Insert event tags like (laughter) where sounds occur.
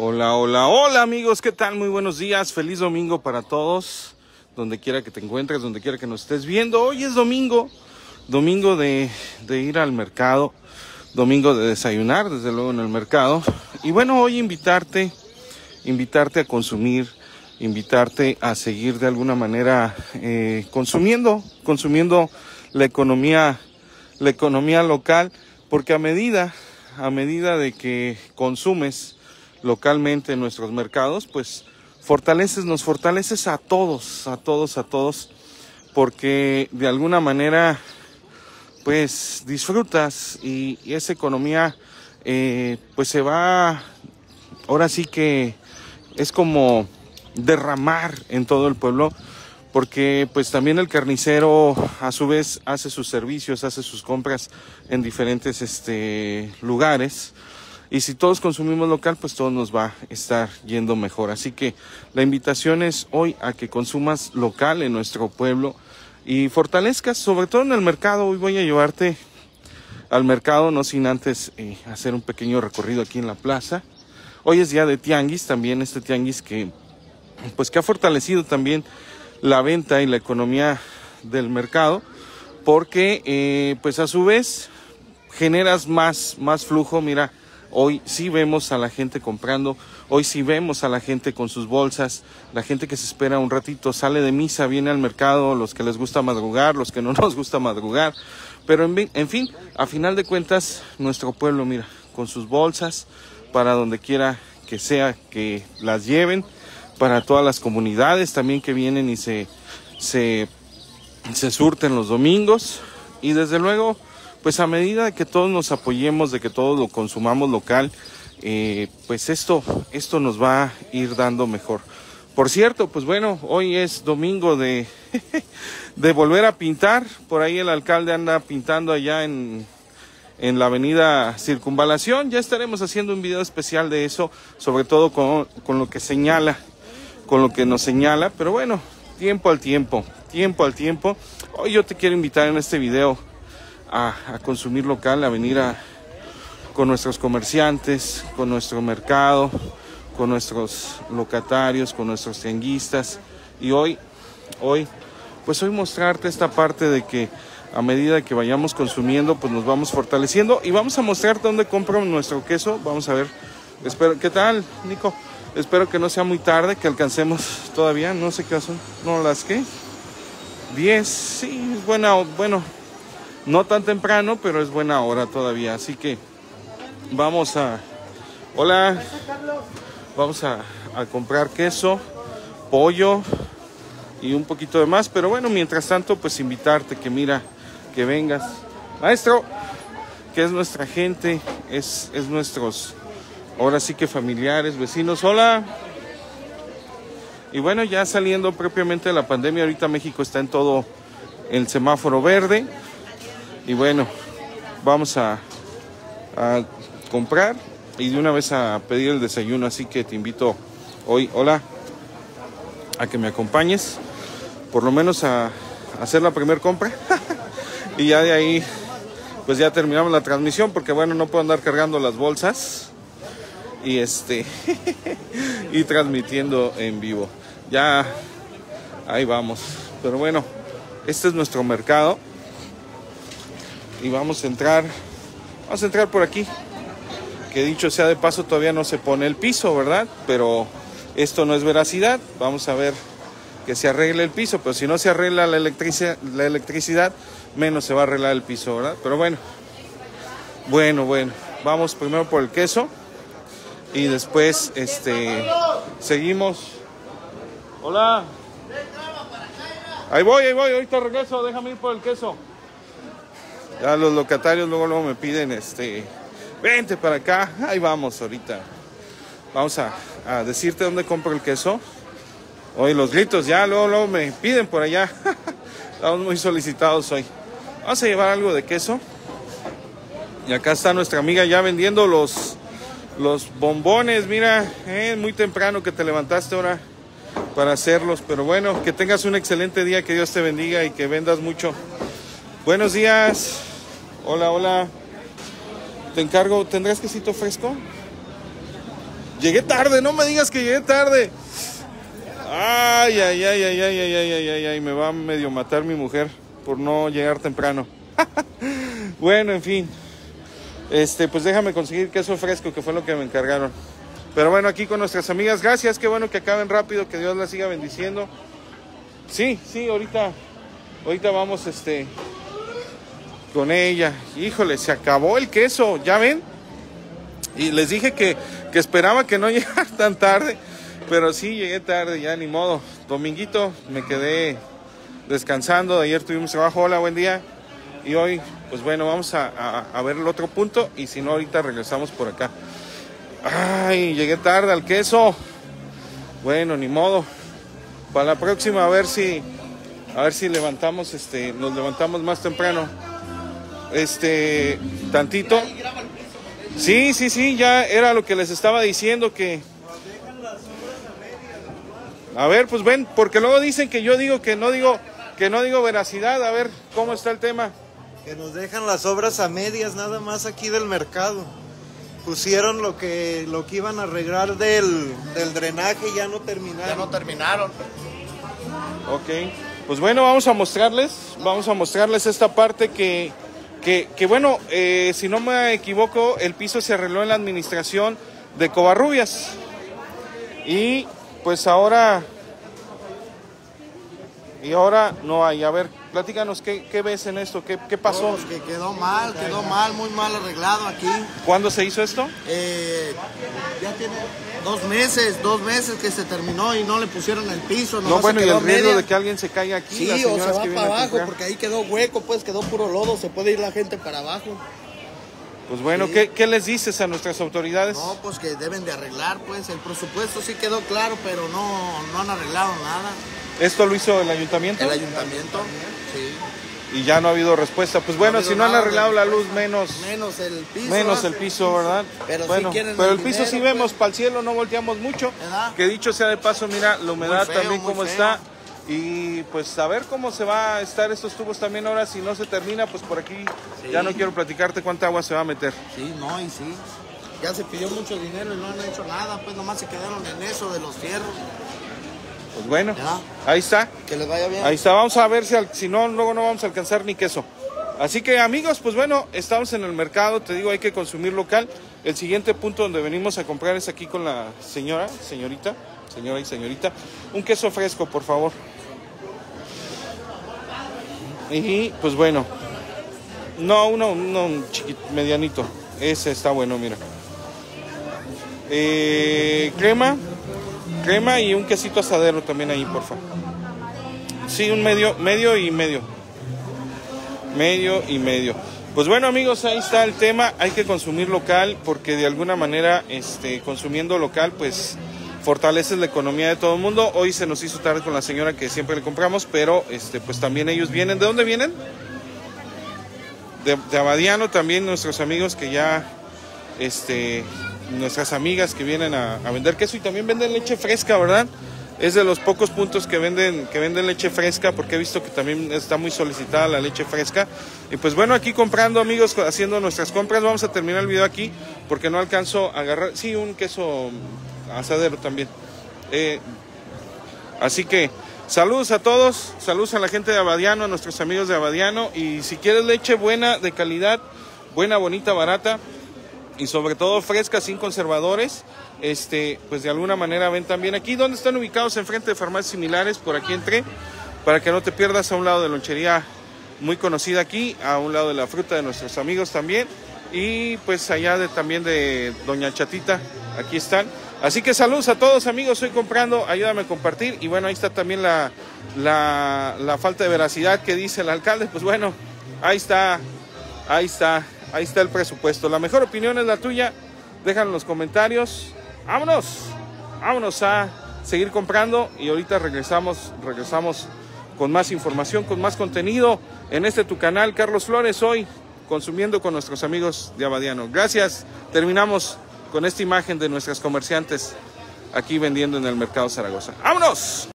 Hola, hola, hola amigos, ¿qué tal? Muy buenos días, feliz domingo para todos, donde quiera que te encuentres, donde quiera que nos estés viendo. Hoy es domingo, domingo de, ir al mercado, domingo de desayunar, desde luego en el mercado. Y bueno, hoy invitarte, invitarte a consumir, invitarte a seguir de alguna manera eh, consumiendo, consumiendo la economía, la economía local, porque a medida, a medida de que consumes, localmente en nuestros mercados, pues fortaleces, nos fortaleces a todos, a todos, a todos, porque de alguna manera, pues disfrutas y, esa economía, eh, pues se va, ahora sí que es como derramar en todo el pueblo, porque pues también el carnicero a su vez hace sus servicios, hace sus compras en diferentes este, lugares y si todos consumimos local, pues todo nos va a estar yendo mejor. Así que la invitación es hoy a que consumas local en nuestro pueblo y fortalezcas, sobre todo en el mercado. Hoy voy a llevarte al mercado, no sin antes eh, hacer un pequeño recorrido aquí en la plaza. Hoy es día de tianguis, también este tianguis que, pues que ha fortalecido también la venta y la economía del mercado, porque eh, pues a su vez generas más, más flujo. Mira, Hoy sí vemos a la gente comprando, hoy sí vemos a la gente con sus bolsas, la gente que se espera un ratito, sale de misa, viene al mercado, los que les gusta madrugar, los que no (laughs) nos gusta madrugar. Pero en, fin, a final de cuentas, nuestro pueblo, mira, con sus bolsas, para donde quiera que sea que las lleven, para todas las comunidades también que vienen y se, se, se surten los domingos. Y desde luego, pues a medida que todos nos apoyemos, de que todos lo consumamos local, eh, pues esto, esto nos va a ir dando mejor. Por cierto, pues bueno, hoy es domingo de, (laughs) de volver a pintar. Por ahí el alcalde anda pintando allá en, en la avenida Circunvalación. Ya estaremos haciendo un video especial de eso, sobre todo con, con lo que señala, con lo que nos señala. Pero bueno, tiempo al tiempo, tiempo al tiempo. Hoy yo te quiero invitar en este video a, consumir local, a venir con nuestros comerciantes, con nuestro mercado, con nuestros locatarios, con nuestros tianguistas. Y hoy, hoy, pues hoy mostrarte esta parte de que a medida que vayamos consumiendo, pues nos vamos fortaleciendo y vamos a mostrarte dónde compro nuestro queso. Vamos a ver. Espero, ¿qué tal, Nico? Espero que no sea muy tarde, que alcancemos todavía, no sé qué son, no las que 10, sí, es buena, bueno, no tan temprano, pero es buena hora todavía. Así que vamos a... Hola. Vamos a, comprar queso, pollo y un poquito de más. Pero bueno, mientras tanto, pues invitarte que mira, que vengas. Maestro, que es nuestra gente, es, es nuestros, ahora sí que familiares, vecinos. Hola. Y bueno, ya saliendo propiamente de la pandemia, ahorita México está en todo el semáforo verde. Y bueno, vamos a, comprar y de una vez a pedir el desayuno. Así que te invito hoy, hola, a que me acompañes, por lo menos a, a hacer la primera compra. (laughs) y ya de ahí, pues ya terminamos la transmisión, porque bueno, no puedo andar cargando las bolsas y este, (laughs) y transmitiendo en vivo. Ya, ahí vamos. Pero bueno, este es nuestro mercado y vamos a entrar, vamos a entrar por aquí. Que dicho sea de paso, todavía no se pone el piso, ¿verdad? Pero esto no es veracidad. Vamos a ver que se arregle el piso, pero si no se arregla la electricidad, la electricidad menos se va a arreglar el piso, ¿verdad? Pero bueno, bueno, bueno, vamos primero por el queso y después este seguimos. Hola. Ahí voy, ahí voy, ahorita regreso, déjame ir por el queso. Ya los locatarios luego, luego me piden, este, vente para acá. Ahí vamos ahorita. Vamos a, a decirte dónde compro el queso. Hoy los gritos ya, luego, luego me piden por allá. (laughs) Estamos muy solicitados hoy. Vamos a llevar algo de queso. Y acá está nuestra amiga ya vendiendo los, los bombones. Mira, eh, muy temprano que te levantaste ahora para hacerlos. Pero bueno, que tengas un excelente día, que Dios te bendiga y que vendas mucho. Buenos días. Hola, hola. Te encargo, ¿tendrás quesito fresco? Llegué tarde, no me digas que llegué tarde. Ay, ay, ay, ay, ay, ay, ay, ay, ay, ay, me va a medio matar mi mujer por no llegar temprano. (laughs) bueno, en fin. Este, pues déjame conseguir queso fresco, que fue lo que me encargaron. Pero bueno, aquí con nuestras amigas, gracias, qué bueno que acaben rápido, que Dios las siga bendiciendo. Sí, sí, ahorita, ahorita vamos, este, con ella. Híjole, se acabó el queso, ¿ya ven? Y les dije que, que esperaba que no (laughs) llegara tan tarde, pero sí llegué tarde, ya ni modo. Dominguito, me quedé descansando, ayer tuvimos trabajo, hola, buen día. Y hoy, pues bueno, vamos a, a, ver el otro punto y si no, ahorita regresamos por acá. Ay, llegué tarde al queso. Bueno, ni modo. Para la próxima a ver si a ver si levantamos este nos levantamos más temprano. Este tantito. Sí, sí, sí, ya era lo que les estaba diciendo que A ver, pues ven, porque luego dicen que yo digo que no digo que no digo veracidad, a ver cómo está el tema. Que nos dejan las obras a medias nada más aquí del mercado. Pusieron lo que lo que iban a arreglar del, del drenaje y ya no terminaron. Ya no terminaron. Ok, pues bueno, vamos a mostrarles, vamos a mostrarles esta parte que, que, que bueno, eh, si no me equivoco, el piso se arregló en la administración de Covarrubias. Y pues ahora, y ahora no hay. A ver, platícanos, ¿qué, qué ves en esto? ¿Qué, qué pasó? Pues que quedó mal, quedó mal, muy mal arreglado aquí. ¿Cuándo se hizo esto? Eh, ya tiene dos meses, dos meses que se terminó y no le pusieron el piso. No, bueno, y el riesgo de que alguien se caiga aquí. Sí, o se va para abajo, porque ahí quedó hueco, pues quedó puro lodo, se puede ir la gente para abajo. Pues bueno, Sí. ¿qué, ¿qué les dices a nuestras autoridades? No, pues que deben de arreglar, pues el presupuesto sí quedó claro, pero no, no han arreglado nada. ¿Esto lo hizo el ayuntamiento? El ayuntamiento, sí. Y ya no ha habido respuesta. Pues bueno, si no han arreglado la luz, menos, Menos el piso. menos el piso, ¿verdad? Pero sí bueno, quieren pero el el piso dinero, sí vemos, pues. para el cielo no volteamos mucho. ¿Verdad? Que dicho sea de paso, mira la humedad feo, también cómo feo. está. Y pues a ver cómo se va a estar estos tubos también ahora. Si no se termina, pues por aquí ya no quiero platicarte cuánta agua se va a meter. Sí, no, y sí. Ya se pidió mucho dinero y no han hecho nada, pues nomás se quedaron en eso de los fierros. Pues bueno, Ya. ahí está. Que les vaya bien. Ahí está, vamos a ver si, al- si no, luego no vamos a alcanzar ni queso. Así que amigos, pues bueno, estamos en el mercado, te digo, hay que consumir local. El siguiente punto donde venimos a comprar es aquí con la señora, señorita, señora y señorita. Un queso fresco, por favor. Y pues bueno, no, uno, uno chiquito, medianito. Ese está bueno, mira. Eh, crema, crema y un quesito asadero también ahí, por favor. Sí, un medio, medio y medio. Medio y medio. Pues bueno amigos, ahí está el tema. Hay que consumir local porque de alguna manera, este, consumiendo local, pues fortaleces la economía de todo el mundo. Hoy se nos hizo tarde con la señora que siempre le compramos, pero este, pues también ellos vienen. ¿De dónde vienen? De, de Abadiano también nuestros amigos que ya, este, nuestras amigas que vienen a, vender queso y también venden leche fresca, ¿verdad? Es de los pocos puntos que venden, que venden leche fresca, porque he visto que también está muy solicitada la leche fresca. Y pues bueno, aquí comprando amigos, haciendo nuestras compras, vamos a terminar el video aquí, porque no alcanzo a agarrar, sí, un queso asadero también. Eh, así que saludos a todos, saludos a la gente de Abadiano, a nuestros amigos de Abadiano, y si quieres leche buena, de calidad, buena, bonita, barata, y sobre todo fresca, sin conservadores, este, pues de alguna manera ven también aquí, donde están ubicados enfrente de farmacias similares, por aquí entré, para que no te pierdas a un lado de lonchería muy conocida aquí, a un lado de la fruta de nuestros amigos también, y pues allá de, también de Doña Chatita, aquí están. Así que saludos a todos amigos, estoy comprando, ayúdame a compartir, y bueno, ahí está también la, la, la falta de veracidad que dice el alcalde, pues bueno, ahí está, ahí está, ahí está el presupuesto. La mejor opinión es la tuya, déjalo en los comentarios. Vámonos, vámonos a seguir comprando y ahorita regresamos, regresamos con más información, con más contenido en este tu canal, Carlos Flores, hoy consumiendo con nuestros amigos de Abadiano. Gracias, terminamos con esta imagen de nuestras comerciantes aquí vendiendo en el mercado Zaragoza. ¡Vámonos!